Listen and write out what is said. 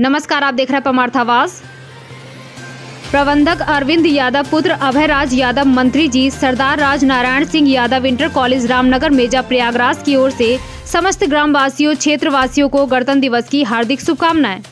नमस्कार, आप देख रहे हैं परमार्थावास प्रबंधक अरविंद यादव, पुत्र अभय राज यादव, मंत्री जी सरदार राज नारायण सिंह यादव, इंटर कॉलेज रामनगर, मेजा प्रयागराज की ओर से समस्त ग्रामवासियों, क्षेत्रवासियों को गणतंत्र दिवस की हार्दिक शुभकामनाएँ।